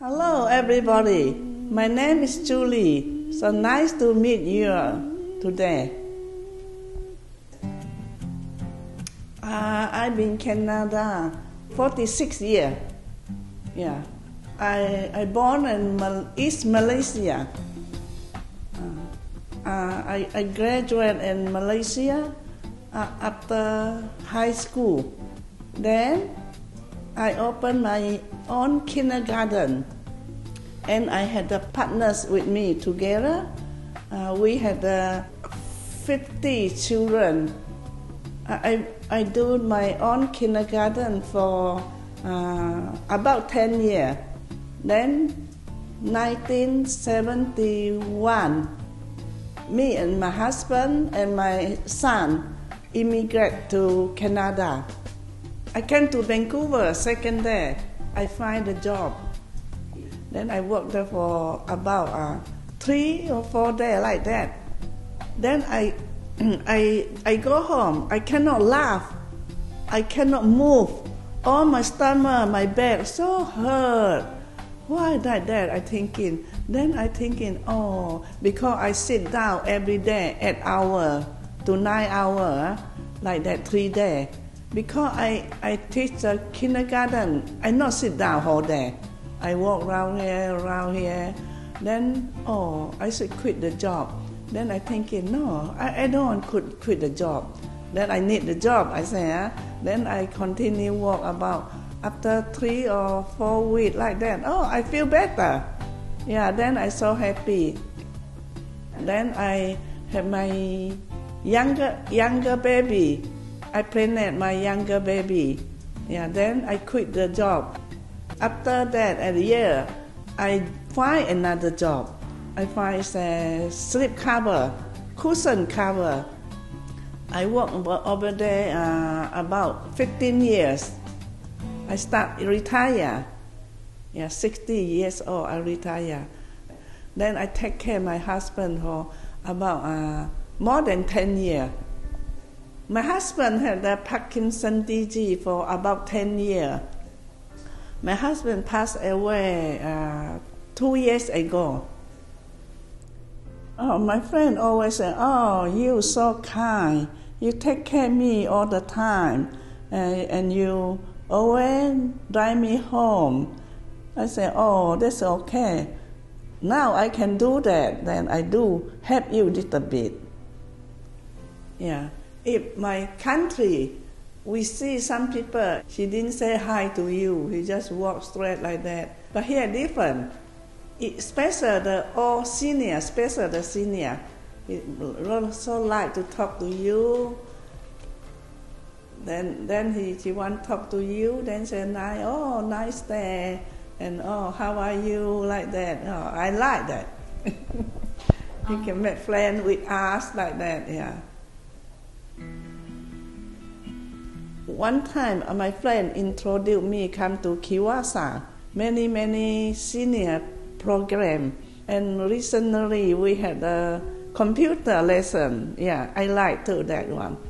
Hello, everybody. My name is Julie. So nice to meet you today. Uh, I've been Canada 46 years. Yeah. I, I born in Mal- East Malaysia. Uh, I, I graduated in Malaysia uh, after high school. Then I opened my own kindergarten, and I had the partners with me together. Uh, we had uh, 50 children. I, I do my own kindergarten for uh, about 10 years. Then 1971, me and my husband and my son immigrate to Canada. I came to Vancouver second day. I find a job. Then I worked there for about uh, three or four days like that. Then I, I, I go home. I cannot laugh. I cannot move. All my stomach, my back so hurt. Why like that? I thinking. Then I thinking, oh, because I sit down every day at hour to nine hour, ah, like that three day. Because I, I teach the kindergarten, I not sit down all day. I walk around here, around here. Then, oh, I should quit the job. Then I thinking, no, I, I don't could quit the job. Then I need the job, I say. Huh? Then I continue work about after three or four weeks like that. Oh, I feel better. Yeah, then I so happy. Then I have my younger younger baby. I pregnant my younger baby. Yeah, then I quit the job. After that, a year, I find another job. I find a sleep cover, cushion cover. I work over there uh, about 15 years. I start retire. Yeah, 60 years old, I retire. Then I take care my husband for about uh, more than 10 years. My husband had the Parkinson disease for about 10 years. My husband passed away uh, two years ago. Oh, my friend always said, "Oh, you so kind. You take care of me all the time, uh, and you Oh, always drive me home." I say, "Oh, that's okay. Now I can do that. Then I do help you a little bit." Yeah. If my country, we see some people, she didn't say hi to you. He just walk straight like that. But here different especially the all senior, especially the senior, he so like to talk to you. Then then he he want talk to you. Then say nice, oh nice day, and oh how are you like that. Oh, I like that. he can make friends with us like that. Yeah. One time, uh, my friend introduced me come to Kiwassa. Many many senior program. And recently we had a computer lesson. Yeah, I like to that one.